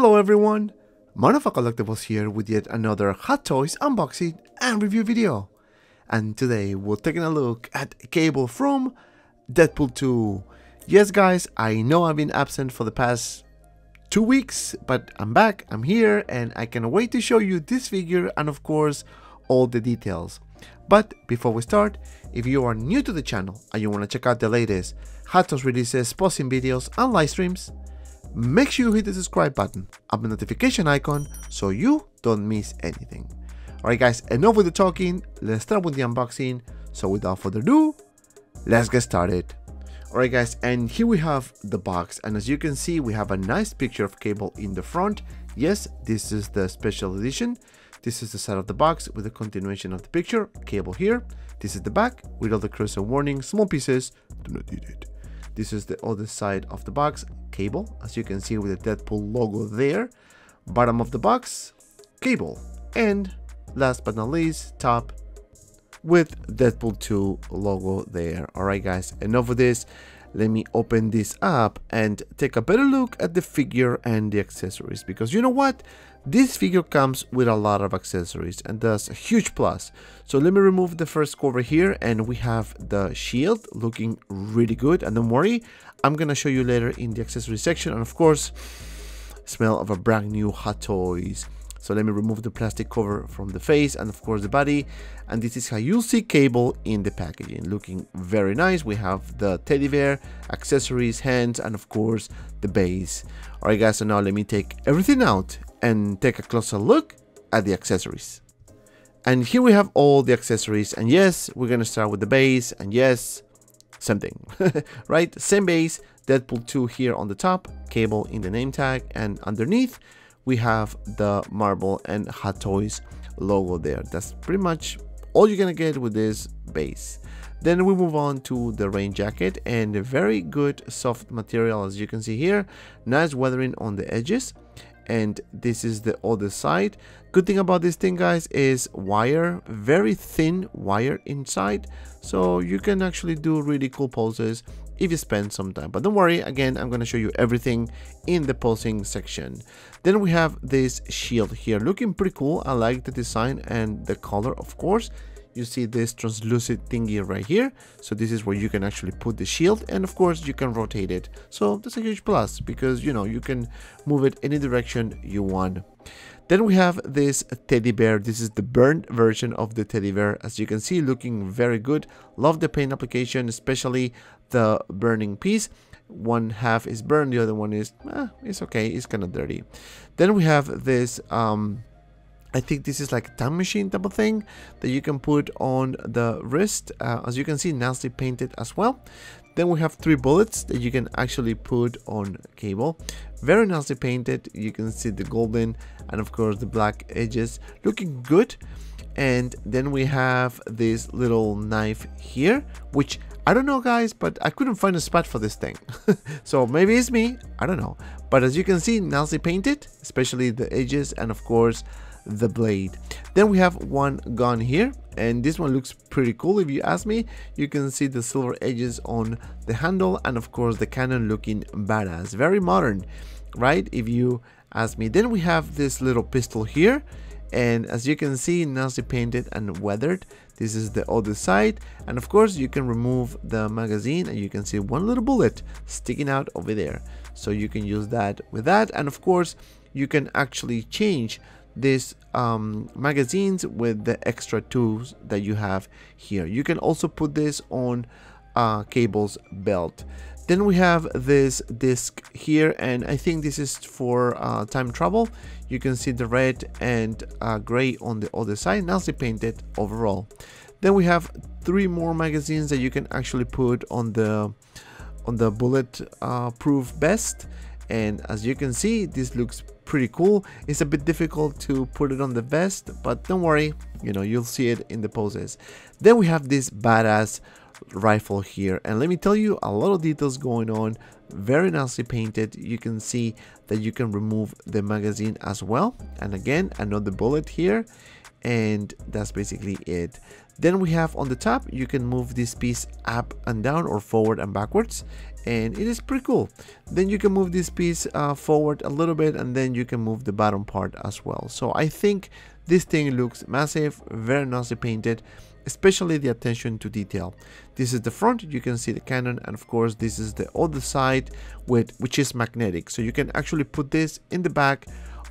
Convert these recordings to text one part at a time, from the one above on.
Hello everyone! Man of Hot Collectibles here with yet another Hot Toys unboxing and review video. And today we're taking a look at Cable from Deadpool 2. Yes guys, I know I've been absent for the past two weeks, but I'm back, I'm here, and I can't wait to show you this figure and of course all the details. But before we start, if you are new to the channel and you want to check out the latest Hot Toys releases, posting videos and live streams, make sure you hit the subscribe button and the notification icon so you don't miss anything. Alright guys, enough with the talking, let's start with the unboxing. So without further ado, let's get started. Alright guys, and here we have the box and as you can see we have a nice picture of Cable in the front. Yes, this is the special edition. This is the side of the box with the continuation of the picture, Cable here. This is the back with all the cursor warning, small pieces, do not eat it. This is the other side of the box, cable, as you can see with the Deadpool logo there. Bottom of the box, cable. And last but not least, top with Deadpool 2 logo there. Alright guys, enough of this. Let me open this up and take a better look at the figure and the accessories. Because you know what? This figure comes with a lot of accessories and that's a huge plus. So let me remove the first cover here and we have the shield looking really good. And don't worry, I'm gonna show you later in the accessory section. And of course, smell of a brand new Hot Toys. So let me remove the plastic cover from the face and of course the body. And this is how you'll see Cable in the packaging. Looking very nice. We have the teddy bear, accessories, hands, and of course the base. Alright guys, so now let me take everything out and take a closer look at the accessories. And here we have all the accessories. And yes, we're going to start with the base. And yes, same thing, right? Same base, Deadpool 2 here on the top, cable in the name tag. And underneath, we have the Marvel and Hot Toys logo there. That's pretty much all you're to get with this base. Then we move on to the rain jacket and a very good soft material as you can see here. Nice weathering on the edges and this is the other side. Good thing about this thing guys is wire very thin wire inside. So you can actually do really cool poses if you spend some time. But don't worry again i'm going to show you everything in the posing section. Then we have this shield here looking pretty cool. I like the design and the color of course you see this translucent thingy right here so this is where you can actually put the shield and of course you can rotate it so that's a huge plus because you know you can move it any direction you want then we have this teddy bear. This is the burnt version of the teddy bear. As you can see, looking very good. Love the paint application, especially the burning piece. One half is burned, the other one is, eh, it's okay, it's kind of dirty. Then we have this um, I think this is like a time machine type of thing that you can put on the wrist. Uh, as you can see, nicely painted as well. Then we have three bullets that you can actually put on cable. Very nicely painted. You can see the golden and of course the black edges looking good. And then we have this little knife here, which I don't know guys, but I couldn't find a spot for this thing. so maybe it's me, I don't know. But as you can see, nicely painted, especially the edges and of course the blade. Then we have one gun here and this one looks pretty cool if you ask me. You can see the silver edges on the handle and of course the cannon looking badass. Very modern, right? If you ask me. Then we have this little pistol here and as you can see nicely painted and weathered this is the other side and of course you can remove the magazine and you can see one little bullet sticking out over there so you can use that with that and of course you can actually change these um, magazines with the extra tools that you have here. You can also put this on uh, cables belt. Then we have this disc here and I think this is for uh, time travel. You can see the red and uh, gray on the other side, nicely painted overall. Then we have three more magazines that you can actually put on the on the bullet proof vest and as you can see this looks pretty cool. It's a bit difficult to put it on the vest but don't worry you know you'll see it in the poses. Then we have this badass rifle here and let me tell you a lot of details going on. Very nicely painted. You can see that you can remove the magazine as well. And again another bullet here and that's basically it then we have on the top you can move this piece up and down or forward and backwards and it is pretty cool then you can move this piece uh, forward a little bit and then you can move the bottom part as well so I think this thing looks massive very nicely painted especially the attention to detail. This is the front, you can see the cannon, and of course this is the other side with which is magnetic. So you can actually put this in the back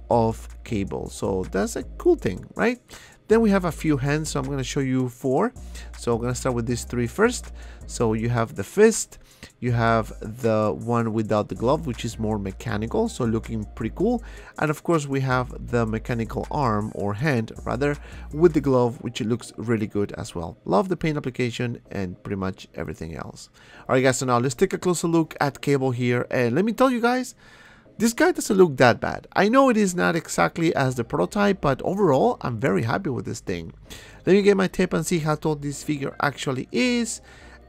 of cable. So that's a cool thing, right? Then we have a few hands, so I'm going to show you four. So I'm going to start with these three first. So you have the fist, you have the one without the glove which is more mechanical so looking pretty cool and of course we have the mechanical arm or hand rather with the glove which looks really good as well love the paint application and pretty much everything else alright guys so now let's take a closer look at cable here and let me tell you guys this guy doesn't look that bad. I know it is not exactly as the prototype, but overall, I'm very happy with this thing. Let me get my tape and see how tall this figure actually is.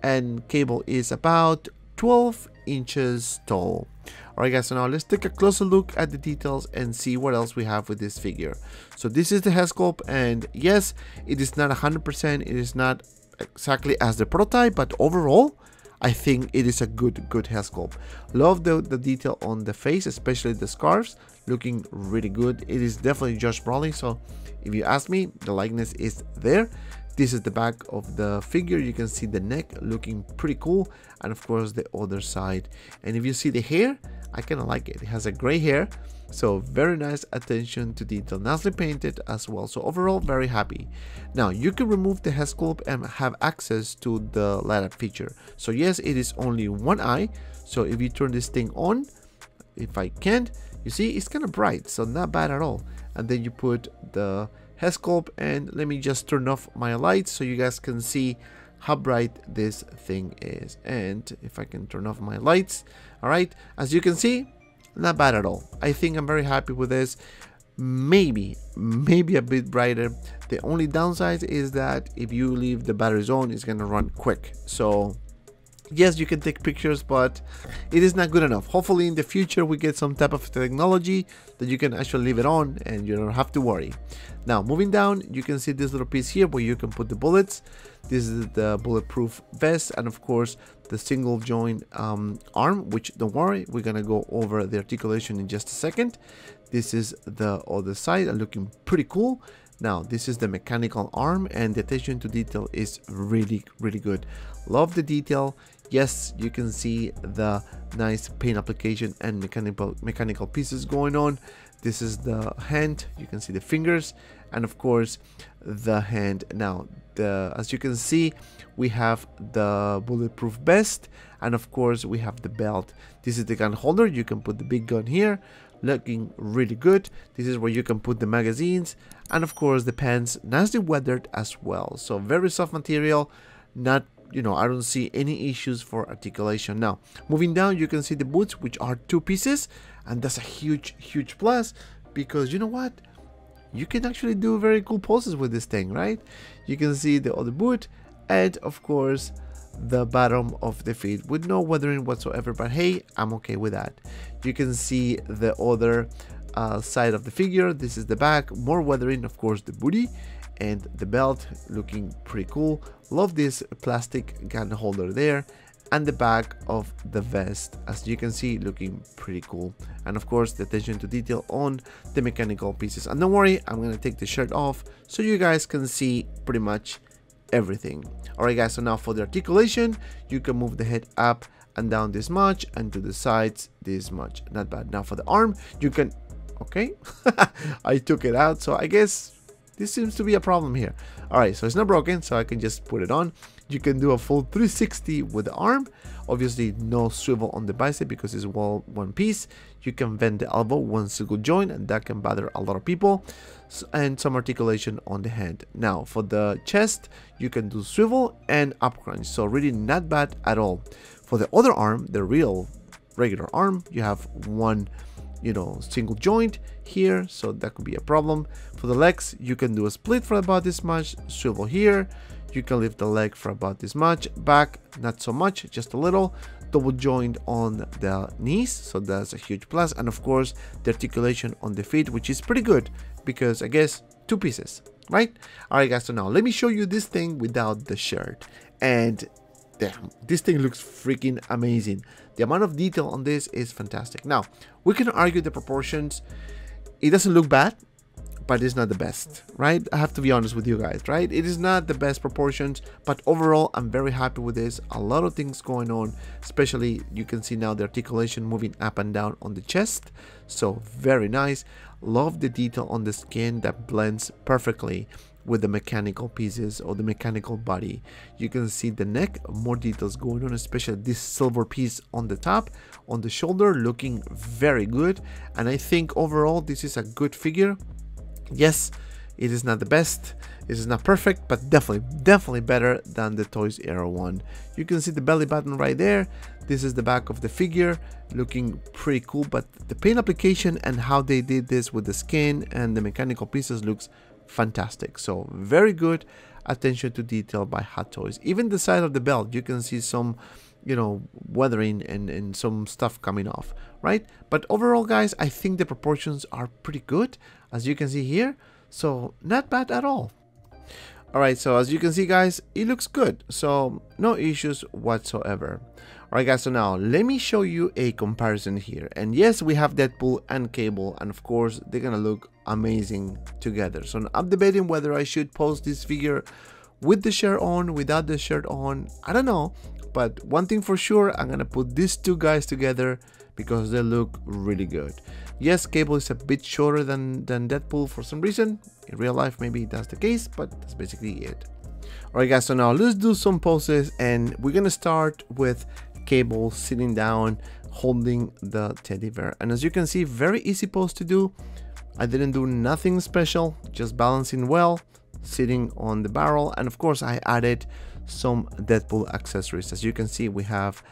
And cable is about 12 inches tall. Alright guys, so now let's take a closer look at the details and see what else we have with this figure. So this is the head sculpt and yes, it is not 100%, it is not exactly as the prototype, but overall, I think it is a good, good head sculpt. Love the, the detail on the face, especially the scarves, looking really good. It is definitely Josh Brolin, so if you ask me, the likeness is there. This is the back of the figure. You can see the neck looking pretty cool. And of course the other side. And if you see the hair, I kind of like it. It has a gray hair. So very nice attention to detail. Nicely painted as well. So overall, very happy. Now you can remove the head sculpt and have access to the light up feature. So yes, it is only one eye. So if you turn this thing on, if I can't, you see it's kind of bright. So not bad at all. And then you put the head sculpt and let me just turn off my lights so you guys can see how bright this thing is. And if I can turn off my lights all right as you can see not bad at all. I think I'm very happy with this. Maybe maybe a bit brighter. The only downside is that if you leave the batteries on it's gonna run quick. So yes you can take pictures but it is not good enough. Hopefully in the future we get some type of technology that you can actually leave it on and you don't have to worry. Now moving down you can see this little piece here where you can put the bullets. This is the bulletproof vest and of course the single joint um, arm which don't worry we're gonna go over the articulation in just a second. This is the other side looking pretty cool now this is the mechanical arm and the attention to detail is really really good. Love the detail. Yes you can see the nice paint application and mechanical mechanical pieces going on. This is the hand. You can see the fingers and of course the hand. Now the as you can see we have the bulletproof vest and of course we have the belt. This is the gun holder. You can put the big gun here looking really good this is where you can put the magazines and of course the pants nicely weathered as well so very soft material not you know, I don't see any issues for articulation. Now, moving down, you can see the boots, which are two pieces, and that's a huge, huge plus because you know what? You can actually do very cool poses with this thing, right? You can see the other boot, and of course, the bottom of the feet with no weathering whatsoever, but hey, I'm okay with that. You can see the other uh, side of the figure. This is the back, more weathering, of course, the booty and the belt looking pretty cool love this plastic gun holder there and the back of the vest as you can see looking pretty cool and of course the attention to detail on the mechanical pieces and don't worry i'm gonna take the shirt off so you guys can see pretty much everything alright guys so now for the articulation you can move the head up and down this much and to the sides this much not bad now for the arm you can okay i took it out so i guess this seems to be a problem here. Alright, so it's not broken, so I can just put it on. You can do a full 360 with the arm. Obviously, no swivel on the bicep because it's one piece. You can bend the elbow one single joint, and that can bother a lot of people. And some articulation on the hand. Now, for the chest, you can do swivel and up crunch. So really not bad at all. For the other arm, the real regular arm, you have one you know single joint here so that could be a problem for the legs you can do a split for about this much swivel here you can lift the leg for about this much back not so much just a little double joint on the knees so that's a huge plus and of course the articulation on the feet which is pretty good because i guess two pieces right? All right, guys, so now let me show you this thing without the shirt. And damn, this thing looks freaking amazing. The amount of detail on this is fantastic. Now, we can argue the proportions. It doesn't look bad, but it's not the best, right? I have to be honest with you guys, right? It is not the best proportions, but overall, I'm very happy with this. A lot of things going on, especially you can see now the articulation moving up and down on the chest. So very nice. Love the detail on the skin that blends perfectly with the mechanical pieces or the mechanical body. You can see the neck, more details going on, especially this silver piece on the top, on the shoulder, looking very good. And I think overall this is a good figure. Yes, it is not the best, it is not perfect, but definitely, definitely better than the Toys Era one. You can see the belly button right there. This is the back of the figure, looking pretty cool, but the paint application and how they did this with the skin and the mechanical pieces looks fantastic. So very good attention to detail by Hot Toys. Even the side of the belt, you can see some, you know, weathering and, and some stuff coming off, right? But overall, guys, I think the proportions are pretty good, as you can see here. So not bad at all. Alright, so as you can see guys, it looks good. So no issues whatsoever. Alright guys, so now let me show you a comparison here. And yes, we have Deadpool and Cable, and of course, they're gonna look amazing together. So I'm debating whether I should post this figure with the shirt on, without the shirt on. I don't know. But one thing for sure, I'm gonna put these two guys together because they look really good. Yes, Cable is a bit shorter than, than Deadpool for some reason. In real life, maybe that's the case, but that's basically it. Alright guys, so now let's do some poses and we're gonna start with Cable sitting down holding the teddy bear. And as you can see, very easy pose to do. I didn't do nothing special, just balancing well, sitting on the barrel. And of course, I added some Deadpool accessories. As you can see, we have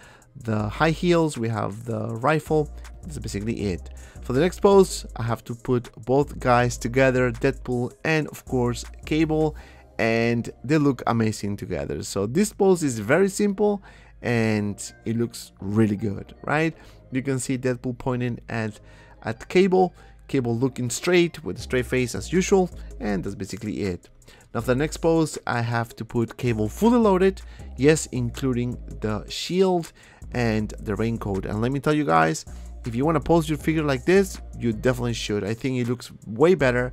the high heels, we have the rifle. That's basically it. For the next pose, I have to put both guys together, Deadpool and of course Cable, and they look amazing together. So this pose is very simple and it looks really good, right? You can see Deadpool pointing at, at Cable, Cable looking straight with a straight face as usual, and that's basically it. Now for the next pose, I have to put Cable fully loaded, yes, including the shield and the raincoat. And let me tell you guys, if you want to pose your figure like this, you definitely should. I think it looks way better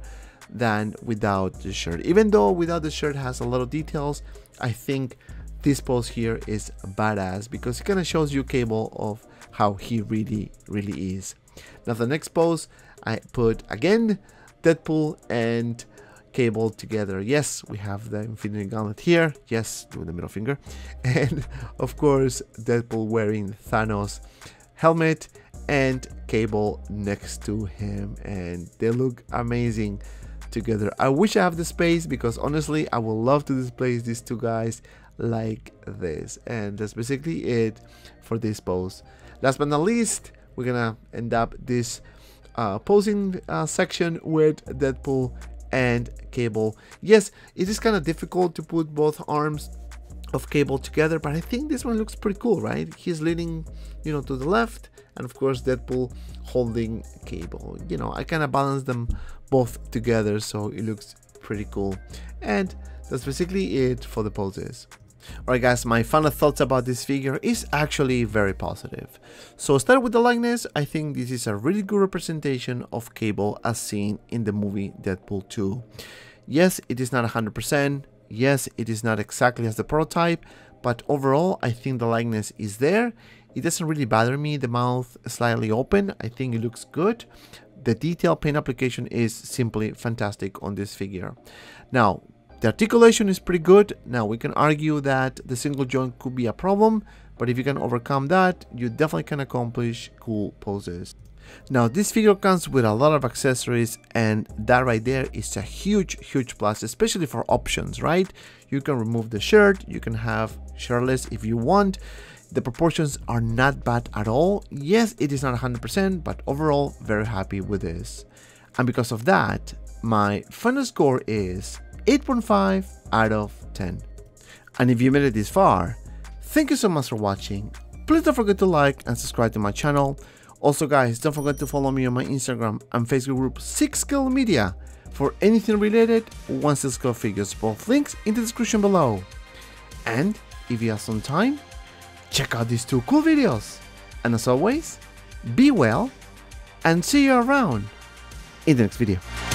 than without the shirt. Even though without the shirt has a lot of details, I think this pose here is badass because it kind of shows you Cable of how he really, really is. Now the next pose, I put again Deadpool and Cable together. Yes, we have the Infinity Gauntlet here. Yes, doing the middle finger. And of course, Deadpool wearing Thanos helmet and Cable next to him. And they look amazing together. I wish I have the space because honestly, I would love to display these two guys like this. And that's basically it for this pose. Last but not least, we're gonna end up this uh, posing uh, section with Deadpool and Cable. Yes, it is kind of difficult to put both arms of Cable together, but I think this one looks pretty cool, right? He's leaning, you know, to the left, and of course Deadpool holding Cable. You know, I kind of balance them both together, so it looks pretty cool. And that's basically it for the poses. Alright guys, my final thoughts about this figure is actually very positive. So start with the likeness, I think this is a really good representation of Cable as seen in the movie Deadpool 2. Yes, it is not 100%, yes, it is not exactly as the prototype, but overall I think the likeness is there. It doesn't really bother me, the mouth slightly open, I think it looks good. The detail paint application is simply fantastic on this figure. Now, the articulation is pretty good. Now we can argue that the single joint could be a problem, but if you can overcome that, you definitely can accomplish cool poses. Now this figure comes with a lot of accessories and that right there is a huge huge plus especially for options right? You can remove the shirt. You can have shirtless if you want. The proportions are not bad at all. Yes it is not 100% but overall very happy with this. And because of that my final score is 8.5 out of 10. And if you made it this far, thank you so much for watching. Please don't forget to like and subscribe to my channel. Also guys, don't forget to follow me on my Instagram and Facebook group Sixth Scale Media for anything related, one sixth scale figures, both links in the description below. And if you have some time, check out these two cool videos. And as always, be well and see you around in the next video.